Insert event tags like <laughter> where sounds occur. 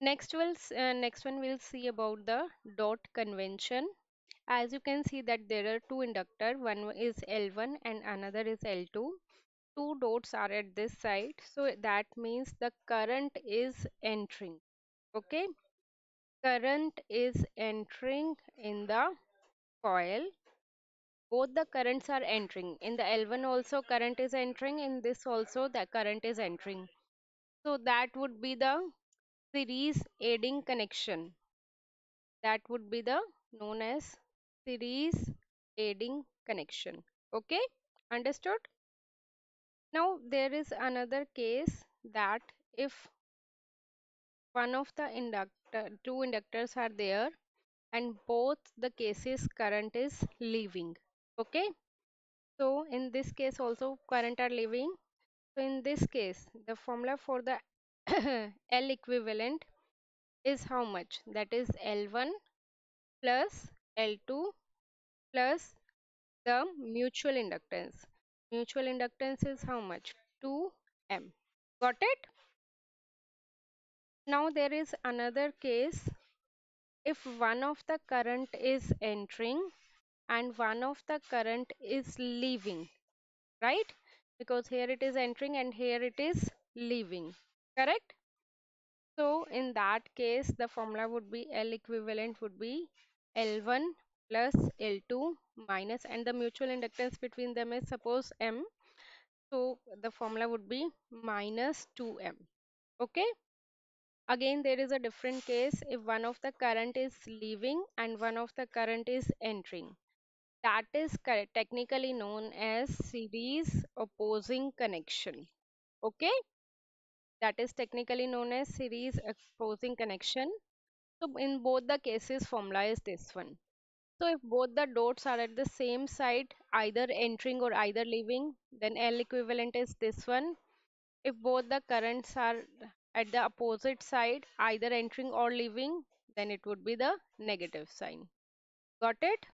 Next we'll uh, next one we'll see about the dot convention. As you can see that there are two inductor, one is L1 and another is L2. Two dots are at this side, so that means the current is entering. Okay, current is entering in the coil. Both the currents are entering. In the L1 also current is entering, in this also the current is entering. So that would be the series aiding connection. That would be the known as series aiding connection. Okay, understood? Now there is another case that if one of the inductor, two inductors are there and both the cases current is leaving. Okay, so in this case also current are leaving. So in this case, the formula for the <coughs> L equivalent is how much? That is L1 plus L2 plus the mutual inductance. Mutual inductance is how much? 2M. Got it? Now there is another case if one of the current is entering and one of the current is leaving, right? Because here it is entering and here it is leaving, correct? So in that case, the formula would be L equivalent would be L1 plus L2 minus and the mutual inductance between them is suppose M. So the formula would be minus 2M. Okay. Again, there is a different case if one of the current is leaving and one of the current is entering. That is technically known as series opposing connection. Okay. That is technically known as series opposing connection. So in both the cases, formula is this one. So if both the dots are at the same side, either entering or either leaving, then L equivalent is this one. If both the currents are at the opposite side, either entering or leaving, then it would be the negative sign. Got it?